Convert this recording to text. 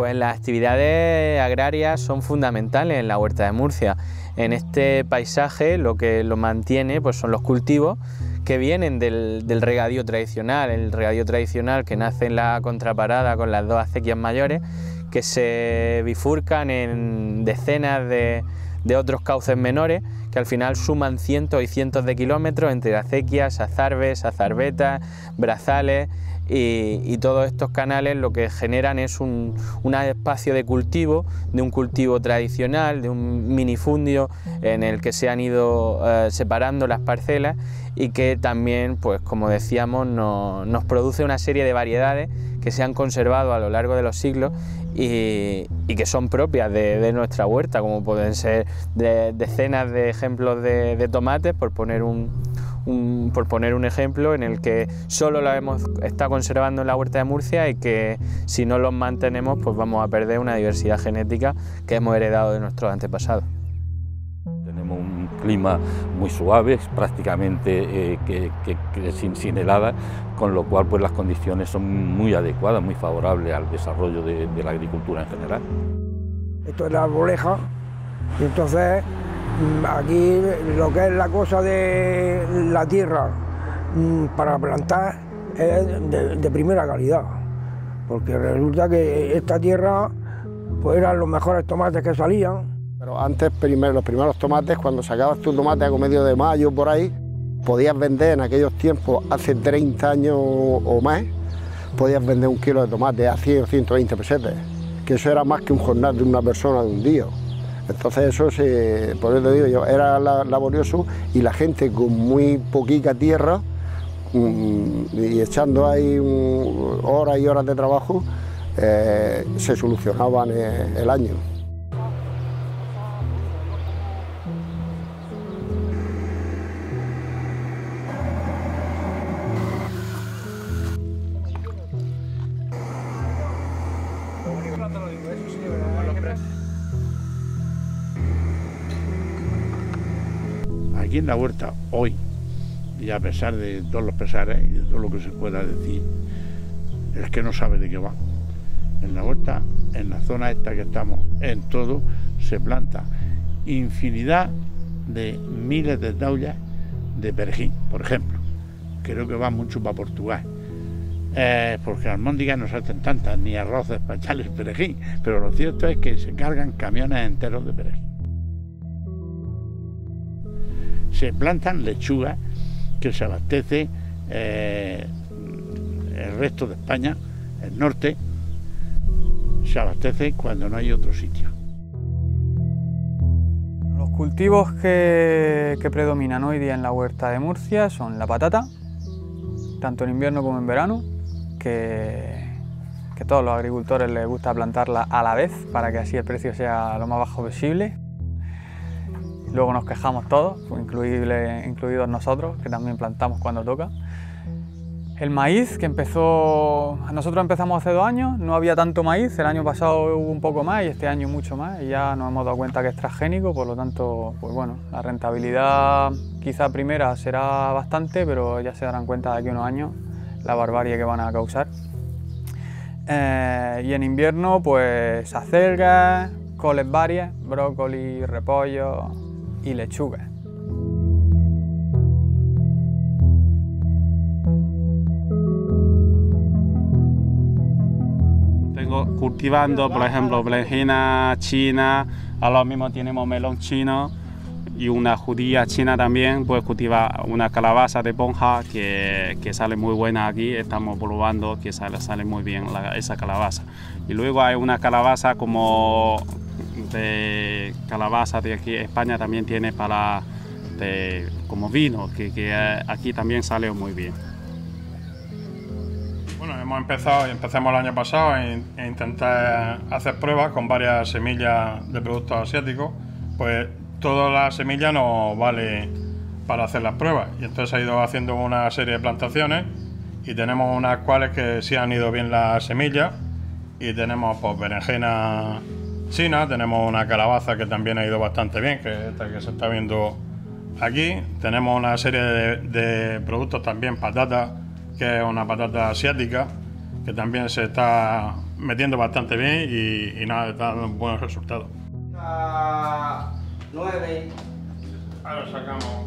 Pues las actividades agrarias son fundamentales en la huerta de Murcia. En este paisaje lo que lo mantiene pues son los cultivos que vienen del, regadío tradicional, el regadío tradicional que nace en la contraparada con las dos acequias mayores, que se bifurcan en decenas de, de otros cauces menores que al final suman cientos y cientos de kilómetros entre acequias, azarbes, azarbetas, brazales y, todos estos canales lo que generan es un, espacio de cultivo, de un cultivo tradicional, de un minifundio en el que se han ido eh, separando las parcelas y que también, pues como decíamos, nos produce una serie de variedades que se han conservado a lo largo de los siglos y, que son propias de, nuestra huerta, como pueden ser decenas de ejemplos de tomates, por poner un, por poner un ejemplo en el que solo la hemos estado conservando en la huerta de Murcia y que si no los mantenemos pues vamos a perder una diversidad genética que hemos heredado de nuestros antepasados. Tenemos un clima muy suave, prácticamente eh, sin, helada, con lo cual pues las condiciones son muy adecuadas, muy favorables al desarrollo de, de la agricultura en general. Esto es la arboleja y entonces aquí lo que es la cosa de la tierra mm, para plantar es de, primera calidad, porque resulta que esta tierra pues eran los mejores tomates que salían. Pero antes, los primeros tomates, cuando sacabas tu tomate a medio de mayo por ahí, podías vender en aquellos tiempos, hace 30 años o más, podías vender un kilo de tomate a 100 o 120 pesetas, que eso era más que un jornal de una persona de un día. Entonces eso, se, por eso digo yo, era laborioso y la gente con muy poquita tierra mm, y echando ahí horas y horas de trabajo, eh, se solucionaban eh, el año. Aquí en la huerta, hoy, y a pesar de todos los pesares y de todo lo que se pueda decir, es que no sabe de qué va. En la huerta, en la zona esta que estamos, en todo, se planta infinidad de miles de taullas de perejil, por ejemplo. Creo que va mucho para Portugal. Eh, porque almóndigas no hacen tantas, ni arroces para echarles perejil, pero lo cierto es que se cargan camiones enteros de perejil. Se plantan lechugas que se abastece eh, el resto de España, el norte, se abastece cuando no hay otro sitio. Los cultivos que, predominan hoy día en la huerta de Murcia son la patata, tanto en invierno como en verano, que, que todos los agricultores les gusta plantarla a la vez para que así el precio sea lo más bajo posible. Luego nos quejamos todos, incluidos nosotros, que también plantamos cuando toca. El maíz, que empezó... Nosotros empezamos hace dos años, no había tanto maíz, el año pasado hubo un poco más y este año mucho más, y ya nos hemos dado cuenta que es transgénico, por lo tanto, pues bueno, la rentabilidad quizá primera será bastante, pero ya se darán cuenta de aquí unos años la barbarie que van a causar. Eh, y en invierno, pues acelgas, coles varias, brócoli, repollo, y lechuga. Tengo cultivando, por ejemplo, berenjena china, a lo mismo tenemos melón chino y una judía china también, pues cultiva una calabaza de ponja que, que, sale muy buena aquí, estamos probando que sale, sale muy bien esa calabaza. Y luego hay una calabaza como de calabaza de aquí España también tiene para como vino, que, que, aquí también sale muy bien. Bueno, hemos empezado, y empezamos el año pasado e intentar hacer pruebas con varias semillas de productos asiáticos, pues todas las semillas nos vale para hacer las pruebas. Y entonces ha ido haciendo una serie de plantaciones y tenemos unas cuales que sí han ido bien las semillas y tenemos pues berenjena China, tenemos una calabaza que también ha ido bastante bien, que esta que se está viendo aquí. Tenemos una serie de, productos también, patata, que es una patata asiática, que también se está metiendo bastante bien y, y nada, está dando buenos resultados. nueve. Ahora sacamos